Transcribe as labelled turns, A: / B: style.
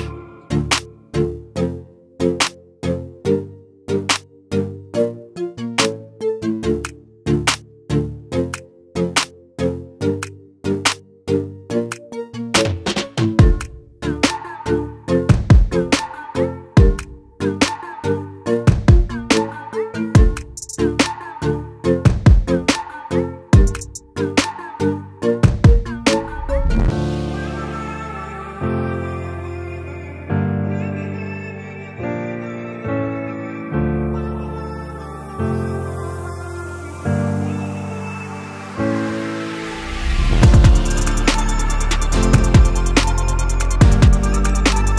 A: you